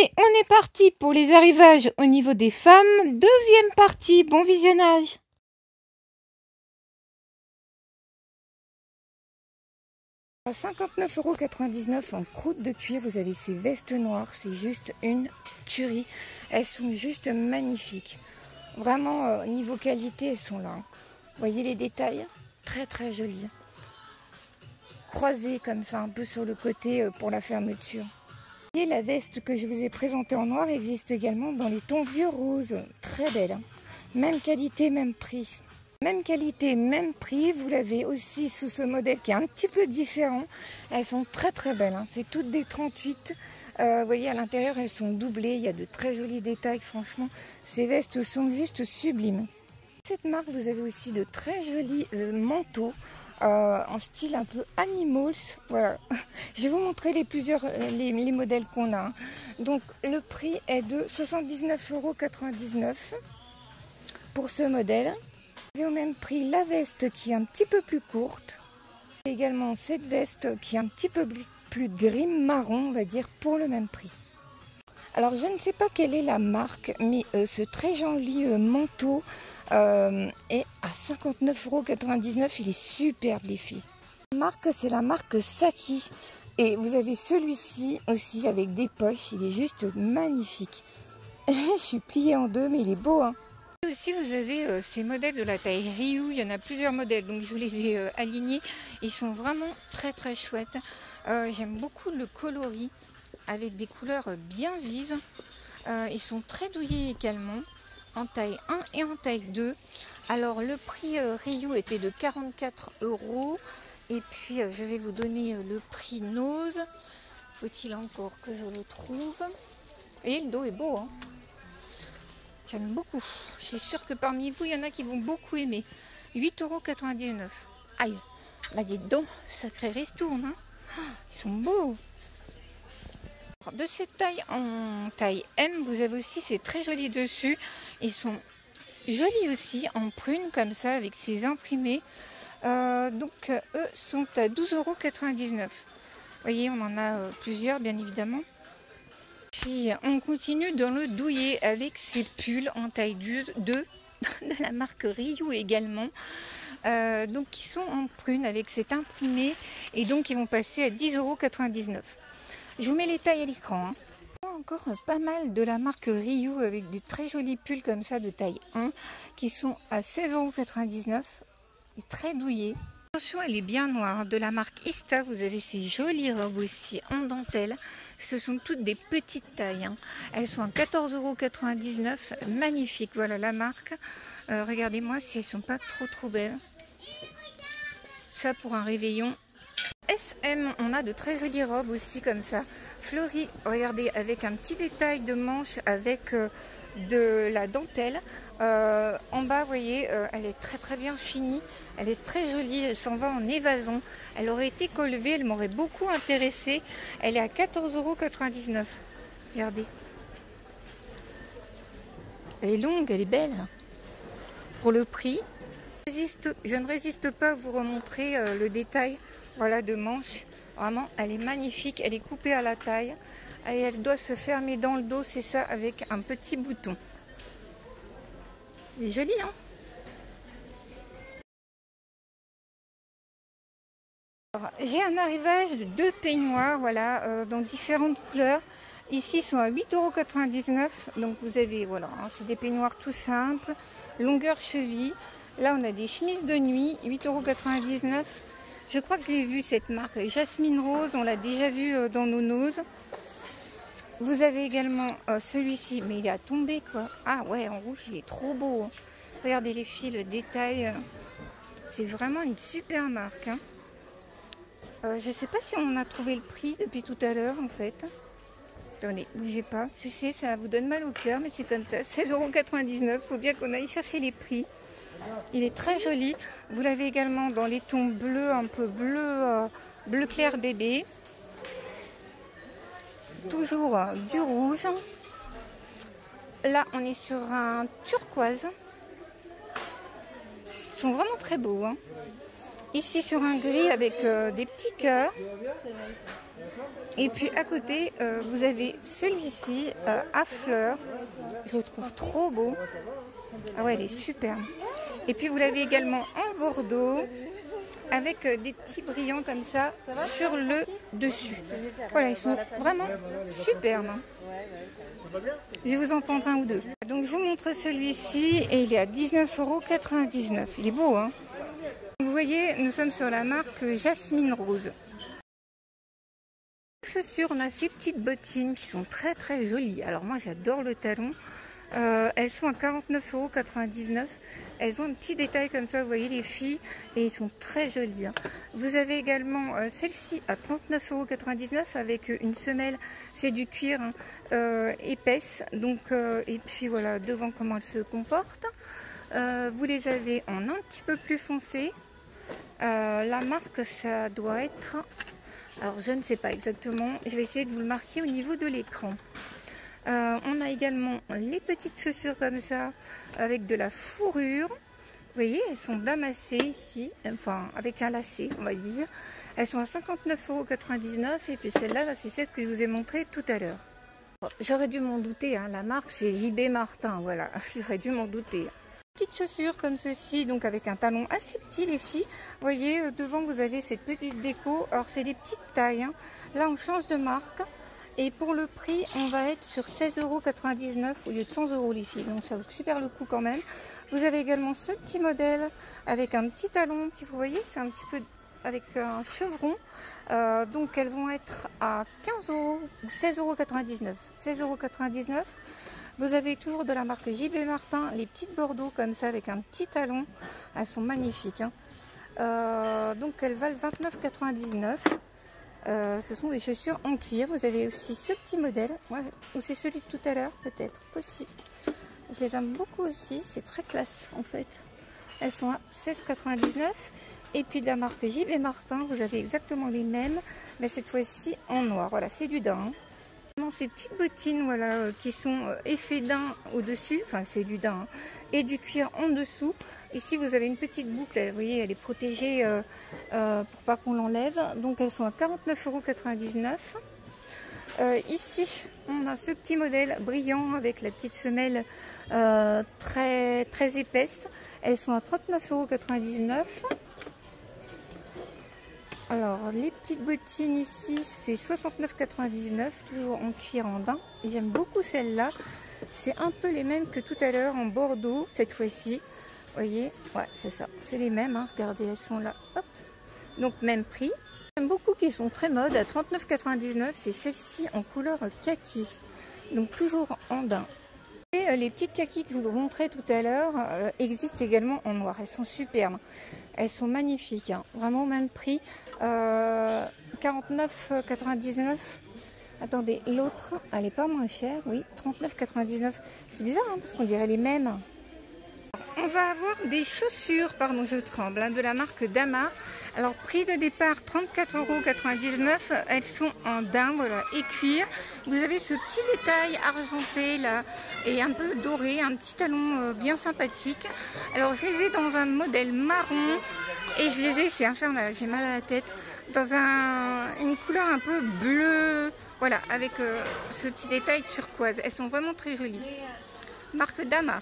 On est parti pour les arrivages au niveau des femmes. Deuxième partie, bon visionnage. À 59,99€ en croûte de cuir, vous avez ces vestes noires. C'est juste une tuerie. Elles sont juste magnifiques. Vraiment, euh, niveau qualité, elles sont là. Vous voyez les détails? Très très jolies. Croisées comme ça, un peu sur le côté euh, pour la fermeture. Et la veste que je vous ai présentée en noir existe également dans les tons vieux roses. Très belle. Hein. même qualité, même prix. Même qualité, même prix, vous l'avez aussi sous ce modèle qui est un petit peu différent. Elles sont très très belles, hein. c'est toutes des 38. Euh, vous voyez à l'intérieur elles sont doublées, il y a de très jolis détails, franchement ces vestes sont juste sublimes. Cette marque vous avez aussi de très jolis euh, manteaux euh, en style un peu animals. Voilà, je vais vous montrer les plusieurs les, les modèles qu'on a. Donc le prix est de 79,99€ pour ce modèle au même prix la veste qui est un petit peu plus courte. Et également cette veste qui est un petit peu plus gris marron, on va dire, pour le même prix. Alors je ne sais pas quelle est la marque, mais euh, ce très joli euh, manteau euh, est à 59,99€. Il est superbe les filles. La marque c'est la marque Saki. Et vous avez celui-ci aussi avec des poches. Il est juste magnifique. je suis pliée en deux, mais il est beau. Hein aussi, vous avez euh, ces modèles de la taille Ryu. Il y en a plusieurs modèles, donc je vous les ai euh, alignés. Ils sont vraiment très très chouettes. J'aime beaucoup le coloris avec des couleurs bien vives. ils sont très douillés également en taille 1 et en taille 2. Alors le prix Ryu était de 44 euros. Et puis je vais vous donner le prix Nose. Faut-il encore que je le trouve? Et le dos est beau. Hein J'aime beaucoup. Je suis sûre que parmi vous, il y en a qui vont beaucoup aimer. 8,99€. Aïe, bah des dents, sacré ristourne. Hein ils sont beaux. De cette taille en taille M, vous avez aussi ces très jolis dessus. Ils sont jolis aussi en prune comme ça avec ces imprimés. Euh, donc eux sont à 12,99€. Vous voyez, on en a euh, plusieurs bien évidemment. Puis on continue dans le douillet avec ces pulls en taille 2 de la marque Ryu également. Euh, donc qui sont en prune avec cet imprimé et donc ils vont passer à 10,99€. Je vous mets les tailles à l'écran. Hein. Encore pas mal de la marque Ryu avec des très jolis pulls comme ça de taille 1 qui sont à 16,99€ et très douillés. Attention, elle est bien noire. De la marque Ista, vous avez ces jolies robes aussi en dentelle. Ce sont toutes des petites tailles. Hein. Elles sont à 14,99€. Magnifiques. Voilà la marque. Euh, regardez-moi si elles sont pas trop trop belles. Ça pour un réveillon. SM, on a de très jolies robes aussi comme ça. Fleuries, regardez, avec un petit détail de manche avec... Euh, de la dentelle. Euh, en bas, vous voyez, euh, elle est très très bien finie. Elle est très jolie. Elle s'en va en évasion. Elle aurait été colvée. Elle m'aurait beaucoup intéressée. Elle est à 14,99€. Regardez. Elle est longue, elle est belle. Pour le prix, je ne résiste pas à vous remontrer le détail voilà, de manche. Vraiment, elle est magnifique. Elle est coupée à la taille. Et elle doit se fermer dans le dos, c'est ça, avec un petit bouton. Elle est jolie, hein? J'ai un arrivage de deux peignoirs, voilà, euh, dans différentes couleurs. Ici, ils sont à 8,99€. Donc, vous avez, voilà, hein, c'est des peignoirs tout simples, longueur cheville. Là, on a des chemises de nuit, 8,99€. Je crois que j'ai vu cette marque, Jasmine Rose, on l'a déjà vu euh, dans nos noses. Vous avez également euh, celui-ci, mais il a tombé quoi. Ah ouais, en rouge, il est trop beau. Hein. Regardez les fils, le détail. C'est vraiment une super marque. Hein. Euh, je ne sais pas si on a trouvé le prix depuis tout à l'heure en fait. Attendez, bougez pas. Je sais, ça vous donne mal au cœur, mais c'est comme ça. 16,99€. Faut bien qu'on aille chercher les prix. Il est très joli. Vous l'avez également dans les tons bleus, un peu bleu, euh, bleu clair bébé toujours euh, du rouge. Là, on est sur un turquoise. Ils sont vraiment très beaux. Hein. ici sur un gris avec euh, des petits cœurs. Et puis à côté, vous avez celui-ci à fleurs. Je le trouve trop beau. Ah ouais, il est superbe. Et puis vous l'avez également en bordeaux avec des petits brillants comme ça sur le dessus. Voilà, ils sont vraiment superbes. Hein. Je vais vous en prendre un ou deux. Donc je vous montre celui-ci et il est à 19,99€. Il est beau, hein Vous voyez, nous sommes sur la marque Jasmine Rose. Chaussures, on a ces petites bottines qui sont très très jolies. Alors moi j'adore le talon. Euh, elles sont à 49,99€. Elles ont un petit détail comme ça, vous voyez les filles, et ils sont très jolis. Hein. Vous avez également euh, celle-ci à 39,99€ avec une semelle, c'est du cuir hein, euh, épaisse. Donc, et puis voilà, devant comment elle se comporte. vous les avez en un petit peu plus foncé. la marque, ça doit être... Alors je ne sais pas exactement, je vais essayer de vous le marquer au niveau de l'écran. Euh, on a également les petites chaussures comme ça avec de la fourrure. Vous voyez, elles sont damassées ici, enfin avec un lacet, on va dire. Elles sont à 59,99€ et puis celle-là, c'est celle que je vous ai montrée tout à l'heure. J'aurais dû m'en douter, hein. la marque c'est JB Martin, voilà, j'aurais dû m'en douter. Petites chaussures comme ceci, donc avec un talon assez petit les filles. Vous voyez, euh, devant vous avez cette petite déco, alors c'est des petites tailles. Hein. Là on change de marque. Et pour le prix, on va être sur 16,99€ au lieu de 100 euros les filles. Donc ça vaut super le coup quand même. Vous avez également ce petit modèle avec un petit talon. Vous voyez, c'est un petit peu avec un chevron. Euh, donc elles vont être à 15 euros ou 16,99€. 16,99€. Vous avez toujours de la marque JB Martin, les petites Bordeaux comme ça avec un petit talon. Elles sont magnifiques. Hein. Euh, donc elles valent 29,99€. Euh, ce sont des chaussures en cuir. Vous avez aussi ce petit modèle. ou c'est celui de tout à l'heure, peut-être. Possible. Je les aime beaucoup aussi. C'est très classe, en fait. Elles sont à 16,99. Et puis de la marque JB Martin, vous avez exactement les mêmes. Mais cette fois-ci en noir. Voilà, c'est du daim. Ces petites bottines voilà, euh, qui sont euh, effet daim au-dessus. Enfin, c'est du daim. Et du cuir en dessous. Ici, vous avez une petite boucle, vous voyez, elle est protégée euh, euh, pour pas qu'on l'enlève. Donc, elles sont à 49,99€. Euh, ici, on a ce petit modèle brillant avec la petite semelle très, très épaisse. Elles sont à 39,99€. Alors, les petites bottines ici, c'est 69,99€, toujours en cuir en daim. J'aime beaucoup celle-là. C'est un peu les mêmes que tout à l'heure en Bordeaux, cette fois-ci voyez Ouais, c'est ça. C'est les mêmes. Hein. Regardez, elles sont là. Donc, même prix. J'aime beaucoup qui sont très mode. À 39,99, c'est celle-ci en couleur kaki. Donc, toujours en daim. Et euh, les petites kakis que je vous montrais tout à l'heure euh, existent également en noir. Elles sont superbes. Elles sont magnifiques. Hein. Vraiment au même prix. Euh, 49,99. Attendez, l'autre, elle est pas moins chère. Oui, 39,99. C'est bizarre hein, parce qu'on dirait les mêmes. On va avoir des chaussures, pardon je tremble, hein, de la marque Dama. Alors prix de départ 34,99€. Elles sont en daim, voilà, et cuir. Vous avez ce petit détail argenté là et un peu doré, un petit talon euh, bien sympathique. Alors je les ai dans un modèle marron et je les ai, c'est infernal, j'ai mal à la tête, dans une couleur un peu bleue, voilà, avec euh, ce petit détail turquoise. Elles sont vraiment très jolies. Marque Dama.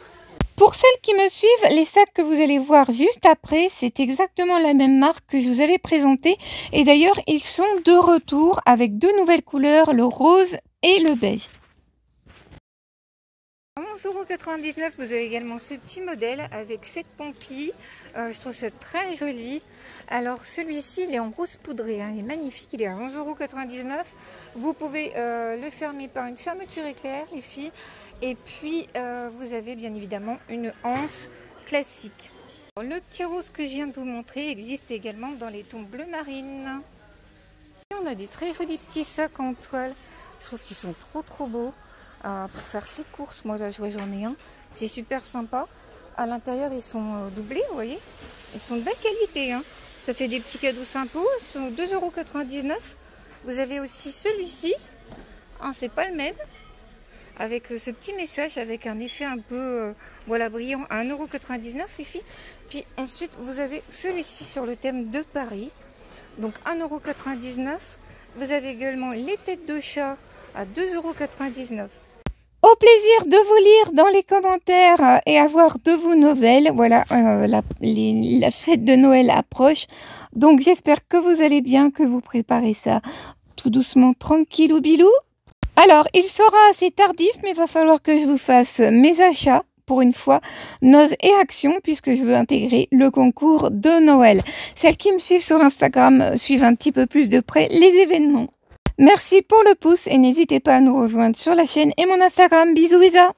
Pour celles qui me suivent, les sacs que vous allez voir juste après, c'est exactement la même marque que je vous avais présenté. Et d'ailleurs, ils sont de retour avec deux nouvelles couleurs, le rose et le beige. 11,99€, vous avez également ce petit modèle avec cette pompille. Euh, je trouve ça très joli. Alors celui-ci, il est en rose poudré. Hein. il est magnifique. Il est à 11,99€. Vous pouvez euh, le fermer par une fermeture éclair, les filles. Et puis, euh, vous avez bien évidemment une anse classique. Le petit rose que je viens de vous montrer existe également dans les tons bleu marine. on a des très jolis petits sacs en toile. Je trouve qu'ils sont trop trop beaux pour faire ses courses. Moi là, j'en ai un. C'est super sympa. À l'intérieur, ils sont euh, doublés, vous voyez. Ils sont de belle qualité. Hein. Ça fait des petits cadeaux sympas. Ils sont 2,99€. Vous avez aussi celui-ci. Ah, c'est pas le même. avec euh, ce petit message avec un effet un peu euh, voilà brillant à 1,99€ les filles. Puis ensuite vous avez celui-ci sur le thème de Paris. Donc 1,99€. Vous avez également les têtes de chat à 2,99€. Au plaisir de vous lire dans les commentaires euh, et avoir de vos nouvelles. Voilà, la, la, fête de Noël approche. Donc j'espère que vous allez bien, que vous préparez ça tout doucement, tranquille ou bilou. Alors, il sera assez tardif, mais il va falloir que je vous fasse mes achats pour une fois, Nose et Action, puisque je veux intégrer le concours de Noël. Celles qui me suivent sur Instagram suivent un petit peu plus de près les événements. Merci pour le pouce et n'hésitez pas à nous rejoindre sur la chaîne et mon Instagram. Bisous Isa